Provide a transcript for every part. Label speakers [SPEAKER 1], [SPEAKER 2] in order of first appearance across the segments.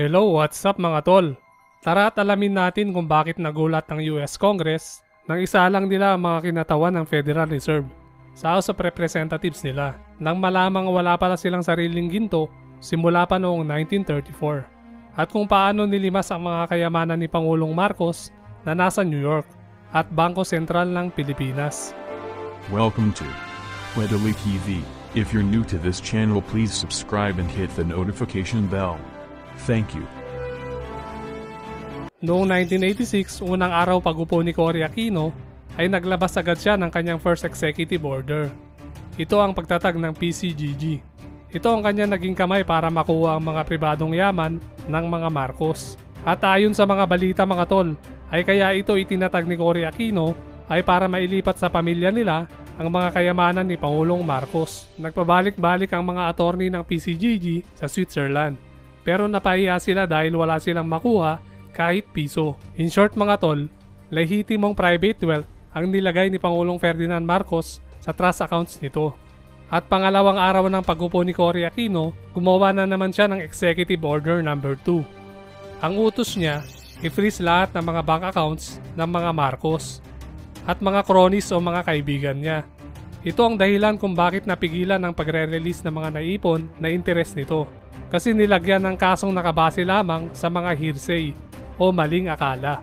[SPEAKER 1] Hello, what's up mga tol? Tara at alamin natin kung bakit nagulat ng US Congress nang isa lang nila ang mga kinatawan ng Federal Reserve sa House of Representatives nila nang malamang wala pala silang sariling ginto simula pa noong 1934 at kung paano nilimas ang mga kayamanan ni Pangulong Marcos na nasa New York at Bangko Sentral ng Pilipinas.
[SPEAKER 2] Welcome to Wedley TV. If you're new to this channel, please subscribe and hit the notification bell. Thank you.
[SPEAKER 1] Noong 1986, unang araw pagupo ni Cory Aquino, ay naglabas agad siya ng kanyang first executive order. Ito ang pagtatag ng PCGG. Ito ang kanyang naging kamay para makuha ang mga pribadong yaman ng mga Marcos. At ayon sa mga balita mga tol, ay kaya ito itinatag ni Cory Aquino ay para mailipat sa pamilya nila ang mga kayamanan ni Pangulong Marcos. Nagpabalik-balik ang mga attorney ng PCGG sa Switzerland. Pero napahiya sila dahil wala silang makuha kahit piso. In short mga tol, lehitimong private wealth ang nilagay ni Pangulong Ferdinand Marcos sa trust accounts nito. At pangalawang araw ng pagupo ni Cory Aquino, gumawa na naman siya ng Executive Order number 2. Ang utos niya, i-freeze lahat ng mga bank accounts ng mga Marcos at mga cronies o mga kaibigan niya. Ito ang dahilan kung bakit napigilan ang pagre-release ng mga naipon na interes nito. Kasi nilagyan ng kasong nakabase lamang sa mga hearsay o maling akala.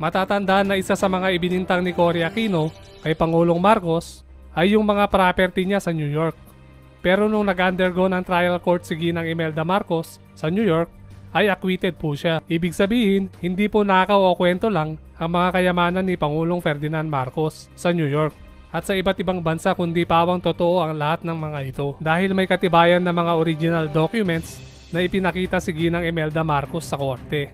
[SPEAKER 1] Matatandaan na isa sa mga ibinintang ni Cory Aquino kay Pangulong Marcos ay yung mga property niya sa New York. Pero nung nag-undergo ng trial court si Ginang Imelda Marcos sa New York, ay acquitted po siya. Ibig sabihin, hindi po nakaw o kwento lang ang mga kayamanan ni Pangulong Ferdinand Marcos sa New York at sa iba't ibang bansa kundi pawang totoo ang lahat ng mga ito dahil may katibayan ng mga original documents na ipinakita si Ginang Imelda Marcos sa korte.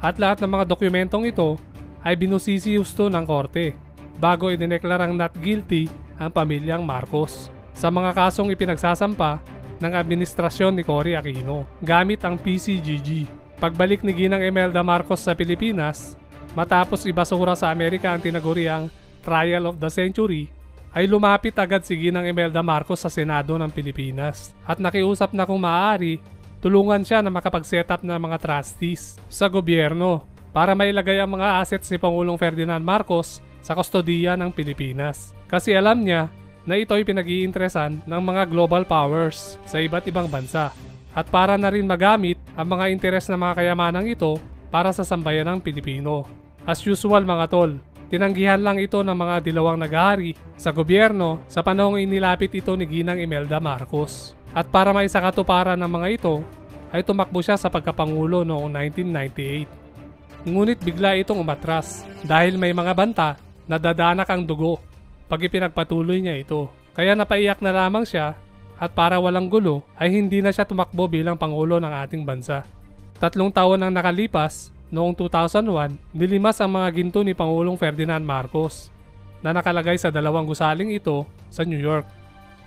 [SPEAKER 1] At lahat ng mga dokumentong ito ay binusisi husto ng korte bago idineklarang not guilty ang pamilyang Marcos sa mga kasong ipinagsasampa ng administrasyon ni Cory Aquino gamit ang PCGG. Pagbalik ni Ginang Imelda Marcos sa Pilipinas, matapos ibasura sa Amerika ang tinaguriang Trial of the Century, ay lumapit agad si Ginang Imelda Marcos sa Senado ng Pilipinas at nakiusap na kung maaari, tulungan siya na makapag-set up ng mga trustees sa gobyerno para mailagay ang mga assets ni Pangulong Ferdinand Marcos sa kustodiya ng Pilipinas. Kasi alam niya na ito ay pinag-iinteresan ng mga global powers sa iba't ibang bansa at para na rin magamit ang mga interes ng mga kayamanang ito para sa sambayan ng Pilipino. As usual mga tol, tinanggihan lang ito ng mga dilawang nagahari sa gobyerno sa panahong inilapit ito ni Ginang Imelda Marcos. At para may sakatuparan ng mga ito, ay tumakbo siya sa pagkapangulo noong 1998. Ngunit bigla itong umatras dahil may mga banta na dadanak ang dugo pag ipinagpatuloy niya ito. Kaya napaiyak na lamang siya at para walang gulo ay hindi na siya tumakbo bilang pangulo ng ating bansa. Tatlong taon nang nakalipas, noong 2001, nilimas ang mga ginto ni Pangulong Ferdinand Marcos na nakalagay sa dalawang gusaling ito sa New York.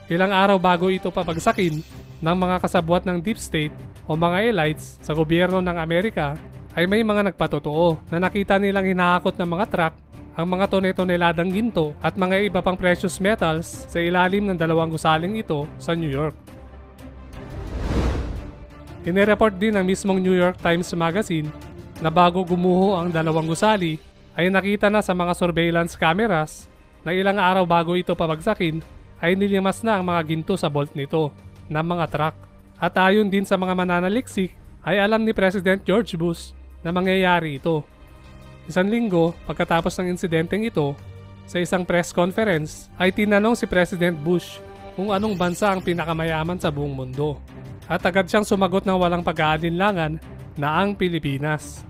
[SPEAKER 1] Ilang araw bago ito papagsakin ng mga kasabwat ng deep state o mga elites sa gobyerno ng Amerika ay may mga nagpatotoo na nakita nilang hinahakot ng mga truck ang mga tone-toneladang ginto at mga iba pang precious metals sa ilalim ng dalawang gusaling ito sa New York. Inireport din ng mismong New York Times Magazine na bago gumuho ang dalawang gusali ay nakita na sa mga surveillance cameras na ilang araw bago ito pabagsakin ay nilimas na ang mga ginto sa bolt nito ng mga truck. At ayon din sa mga mananaliksik ay alam ni President George Bush na mangyayari ito Isang linggo pagkatapos ng insidenteng ito, sa isang press conference ay tinanong si President Bush kung anong bansa ang pinakamayaman sa buong mundo. At agad siyang sumagot ng walang pag-aalinlangan na ang Pilipinas.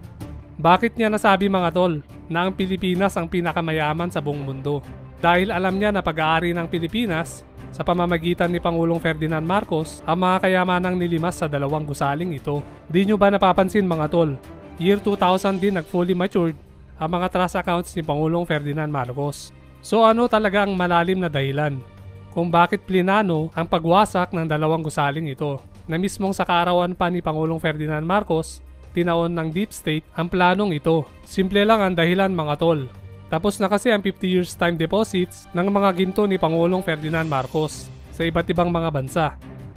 [SPEAKER 1] Bakit niya nasabi mga tol na ang Pilipinas ang pinakamayaman sa buong mundo? Dahil alam niya na pag-aari ng Pilipinas sa pamamagitan ni Pangulong Ferdinand Marcos ang mga kayamanang nilimas sa dalawang gusaling ito. Di nyo ba napapansin mga tol? Year 2000 din nag-fully matured ang mga trust accounts ni Pangulong Ferdinand Marcos. So ano talaga ang malalim na dahilan kung bakit plinano ang pagwasak ng dalawang gusaling ito na mismong sa kaarawan pa ni Pangulong Ferdinand Marcos, tinaon ng deep state ang planong ito. Simple lang ang dahilan mga tol. Tapos na kasi ang 50 years time deposits ng mga ginto ni Pangulong Ferdinand Marcos sa iba't ibang mga bansa.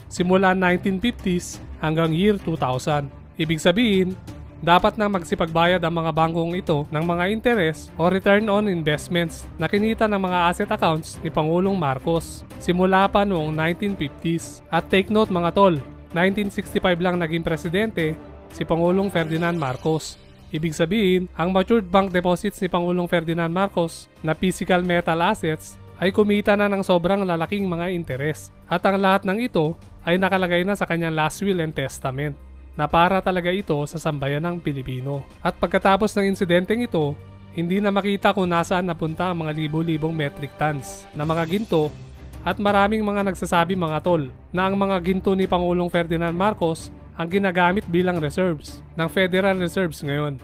[SPEAKER 1] simula 1950s hanggang year 2000. Ibig sabihin, dapat na magsipagbayad ang mga bangkong ito ng mga interes o return on investments na kinita ng mga asset accounts ni Pangulong Marcos simula pa noong 1950s. At take note mga tol, 1965 lang naging presidente si Pangulong Ferdinand Marcos. Ibig sabihin, ang matured bank deposits ni Pangulong Ferdinand Marcos na physical metal assets ay kumita na ng sobrang lalaking mga interes. At ang lahat ng ito ay nakalagay na sa kanyang last will and testament na para talaga ito sa sambayan ng Pilipino. At pagkatapos ng insidenteng ito, hindi na makita kung nasaan napunta ang mga libo-libong metric tons na mga ginto at maraming mga nagsasabi mga tol na ang mga ginto ni Pangulong Ferdinand Marcos ang ginagamit bilang reserves ng Federal Reserves ngayon.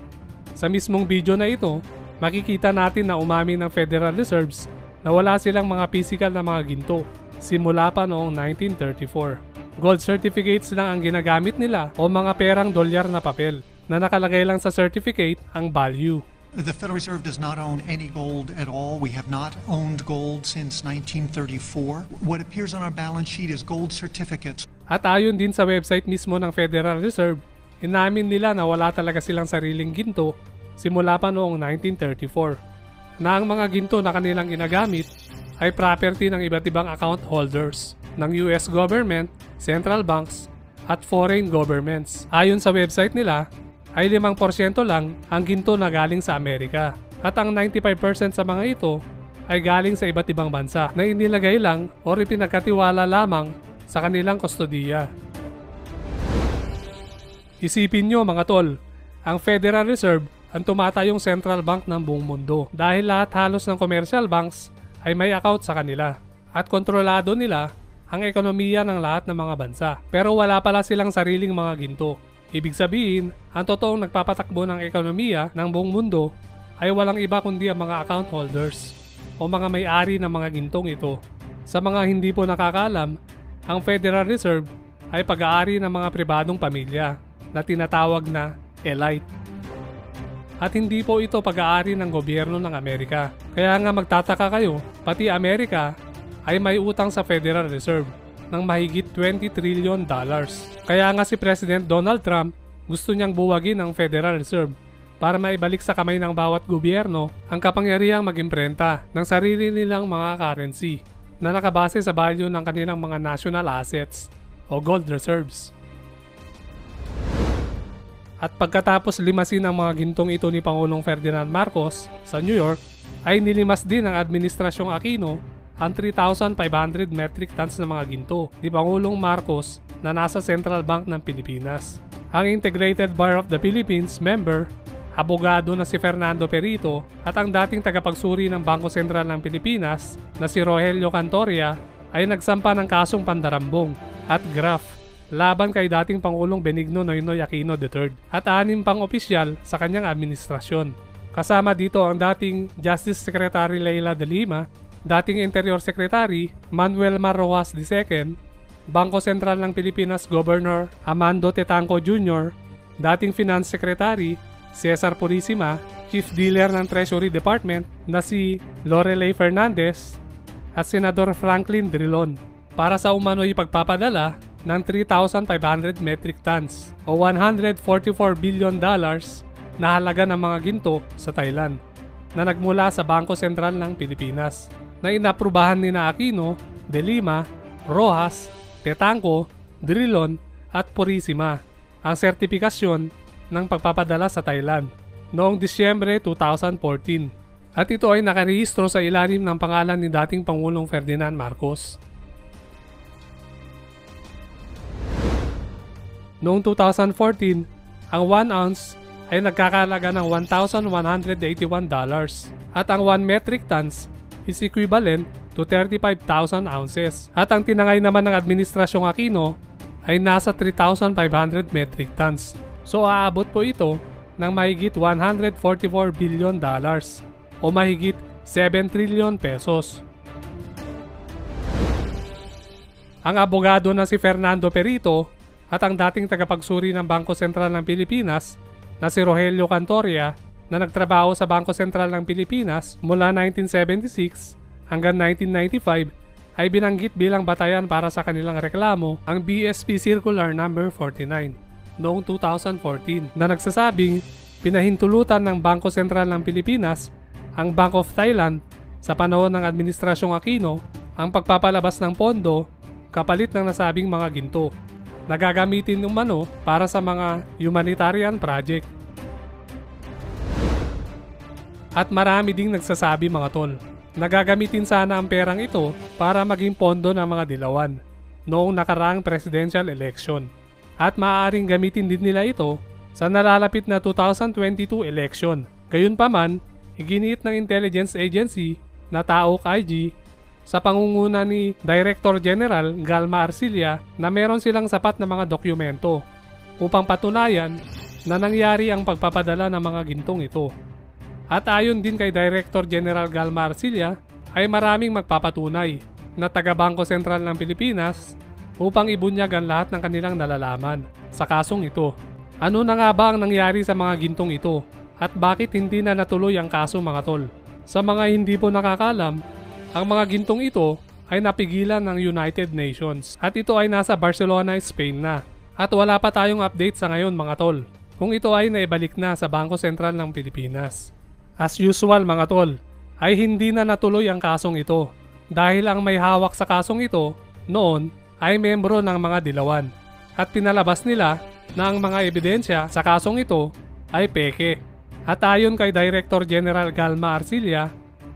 [SPEAKER 1] Sa mismong video na ito, makikita natin na umami ng Federal Reserves na wala silang mga physical na mga ginto simula pa noong 1934. Gold certificates lang ang ginagamit nila o mga perang dolyar na papel na nakalagay lang sa certificate ang value.
[SPEAKER 3] The Federal Reserve does not own any gold at all. We have not owned gold since 1934. What appears on our balance sheet is gold certificates.
[SPEAKER 1] At ayon din sa website mismo ng Federal Reserve, inamin nila na wala talaga silang sariling ginto simula pa noong 1934 na ang mga ginto na kanilang ginagamit ay property ng iba't ibang account holders ng US government, central banks, at foreign governments. Ayon sa website nila, ay 5% lang ang ginto na galing sa Amerika. At ang 95% sa mga ito ay galing sa iba't ibang bansa na inilagay lang o ipinagkatiwala lamang sa kanilang kustodiya. Isipin nyo mga tol, ang Federal Reserve ang tumatayong central bank ng buong mundo dahil lahat halos ng commercial banks ay may account sa kanila at kontrolado nila ang ekonomiya ng lahat ng mga bansa. Pero wala pala silang sariling mga ginto. Ibig sabihin, ang totoong nagpapatakbo ng ekonomiya ng buong mundo ay walang iba kundi ang mga account holders o mga may-ari ng mga gintong ito. Sa mga hindi po nakakalam, ang Federal Reserve ay pag-aari ng mga pribadong pamilya na tinatawag na elite. At hindi po ito pag-aari ng gobyerno ng Amerika. Kaya nga magtataka kayo, pati Amerika ay may utang sa Federal Reserve ng mahigit 20 trillion dollars. Kaya nga si President Donald Trump gusto niyang buwagin ang Federal Reserve para maibalik sa kamay ng bawat gobyerno ang kapangyarihang mag-imprenta ng sarili nilang mga currency na nakabase sa value ng kanilang mga national assets o gold reserves. At pagkatapos limasin ang mga gintong ito ni Pangulong Ferdinand Marcos sa New York, ay nilimas din ng Administrasyong Aquino ang 3,500 metric tons ng mga ginto ni Pangulong Marcos na nasa Central Bank ng Pilipinas. Ang Integrated Bar of the Philippines member, abogado na si Fernando Perito at ang dating tagapagsuri ng Bangko Sentral ng Pilipinas na si Rogelio Cantoria ay nagsampa ng kasong pandarambong at graft laban kay dating Pangulong Benigno Noynoy Aquino III at anim pang opisyal sa kanyang administrasyon. Kasama dito ang dating Justice Secretary Leila de Lima dating Interior Secretary Manuel Marroas II, Bangko Sentral ng Pilipinas Governor Amando Tetanco Jr., dating Finance Secretary Cesar Purisima, Chief Dealer ng Treasury Department na si Lorelei Fernandez at Senador Franklin Drilon para sa umano'y pagpapadala ng 3,500 metric tons o 144 billion dollars na halaga ng mga ginto sa Thailand na nagmula sa Bangko Sentral ng Pilipinas na inaprubahan ni na Aquino, De Lima, Rojas, Tetanco, Drilon at Purisima ang sertipikasyon ng pagpapadala sa Thailand noong Disyembre 2014 at ito ay nakarehistro sa ilalim ng pangalan ni dating Pangulong Ferdinand Marcos. Noong 2014, ang 1 ounce ay nagkakalaga ng $1,181 at ang 1 metric tons is equivalent to 35,000 ounces. At ang tinangay naman ng Administrasyong Aquino ay nasa 3,500 metric tons. So aabot po ito ng mahigit 144 billion dollars o mahigit 7 trillion pesos. Ang abogado na si Fernando Perito at ang dating tagapagsuri ng Bangko Sentral ng Pilipinas na si Rogelio Cantoria na nagtrabaho sa Bangko Sentral ng Pilipinas mula 1976 hanggang 1995 ay binanggit bilang batayan para sa kanilang reklamo ang BSP Circular Number 49 noong 2014 na nagsasabing pinahintulutan ng Bangko Sentral ng Pilipinas ang Bank of Thailand sa panahon ng Administrasyong Aquino ang pagpapalabas ng pondo kapalit ng nasabing mga ginto na gagamitin umano para sa mga humanitarian project. At marami ding nagsasabi mga tol, nagagamitin sana ang perang ito para maging pondo ng mga dilawan noong nakaraang presidential election. At maaaring gamitin din nila ito sa nalalapit na 2022 election. Gayunpaman, iginiit ng intelligence agency na TAOC IG sa pangunguna ni Director General Galma Arcilia na meron silang sapat na mga dokumento upang patunayan na nangyari ang pagpapadala ng mga gintong ito. At ayon din kay Director General Galma Arcilia ay maraming magpapatunay na taga-Bangko Sentral ng Pilipinas upang ibunyag ang lahat ng kanilang nalalaman sa kasong ito. Ano na nga ba ang nangyari sa mga gintong ito at bakit hindi na natuloy ang kaso mga tol? Sa mga hindi po nakakalam, ang mga gintong ito ay napigilan ng United Nations at ito ay nasa Barcelona, Spain na. At wala pa tayong update sa ngayon mga tol kung ito ay naibalik na sa Bangko Sentral ng Pilipinas. As usual mga tol, ay hindi na natuloy ang kasong ito. Dahil ang may hawak sa kasong ito noon ay membro ng mga dilawan. At pinalabas nila na ang mga ebidensya sa kasong ito ay peke. At ayon kay Director General Galma Arcilia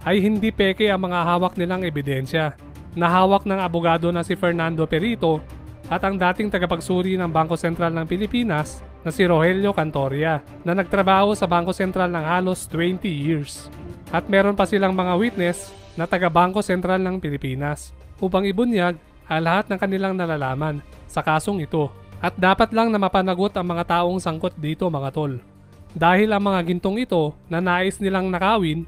[SPEAKER 1] ay hindi peke ang mga hawak nilang ebidensya. Na hawak ng abogado na si Fernando Perito at ang dating tagapagsuri ng Bangko Sentral ng Pilipinas na si Rogelio Cantoria na nagtrabaho sa Bangko Sentral ng halos 20 years. At meron pa silang mga witness na taga Bangko Sentral ng Pilipinas upang ibunyag ang lahat ng kanilang nalalaman sa kasong ito. At dapat lang na mapanagot ang mga taong sangkot dito mga tol. Dahil ang mga gintong ito na nais nilang nakawin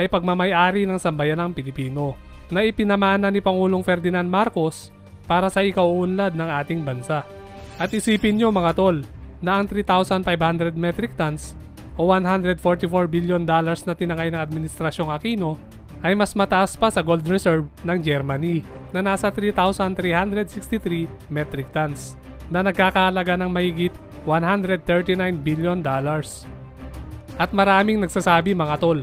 [SPEAKER 1] ay pagmamayari ng sambayanang Pilipino na ipinamana ni Pangulong Ferdinand Marcos para sa ikauunlad ng ating bansa. At isipin nyo mga tol, na ang 3,500 metric tons o 144 billion dollars na tinangay ng Administrasyong Aquino ay mas mataas pa sa gold reserve ng Germany na nasa 3,363 metric tons na nagkakahalaga ng mahigit 139 billion dollars. At maraming nagsasabi mga tol,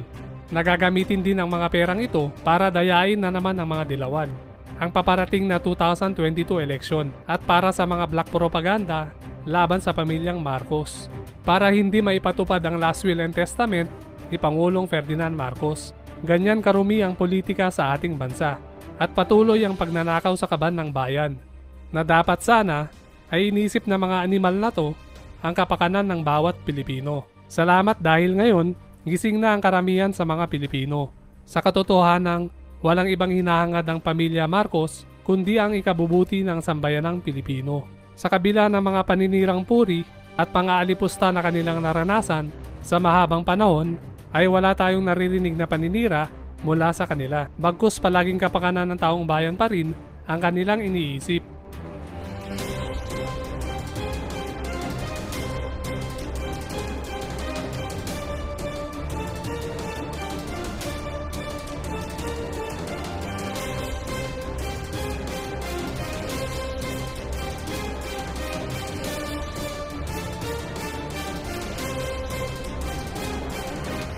[SPEAKER 1] nagagamitin din ang mga perang ito para dayain na naman ang mga dilawan ang paparating na 2022 eleksyon at para sa mga black propaganda laban sa pamilyang Marcos para hindi maipatupad ang last will and testament ni Pangulong Ferdinand Marcos. Ganyan karumi ang politika sa ating bansa at patuloy ang pagnanakaw sa kaban ng bayan na dapat sana ay inisip ng mga animal na to ang kapakanan ng bawat Pilipino. Salamat dahil ngayon gising na ang karamihan sa mga Pilipino. Sa katotohanan, walang ibang hinahangad ang pamilya Marcos kundi ang ikabubuti ng sambayanang Pilipino sa kabila ng mga paninirang puri at pang-aalipusta na kanilang naranasan sa mahabang panahon ay wala tayong naririnig na paninira mula sa kanila. Bagkus palaging kapakanan ng taong bayan pa rin ang kanilang iniisip.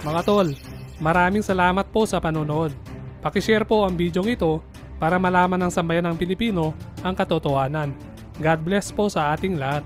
[SPEAKER 1] Mga tol, maraming salamat po sa panonood. Pakishare po ang video ito para malaman ng sambayan ng Pilipino ang katotohanan. God bless po sa ating lahat.